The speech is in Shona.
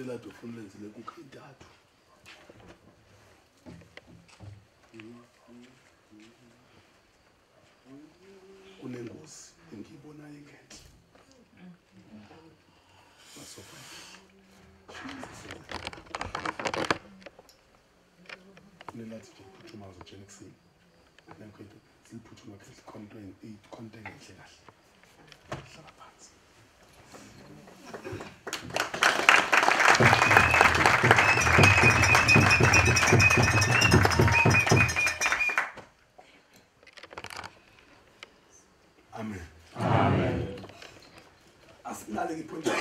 elaa nto funa lenzile kukho intathu kunengozi endiyibonayo ingentle masoa kunelathi nje phuthuma zotshenekisini nenkhwento siliphuthuma khe sikhonto khonto engentle kahle Amen. Amen. Amen.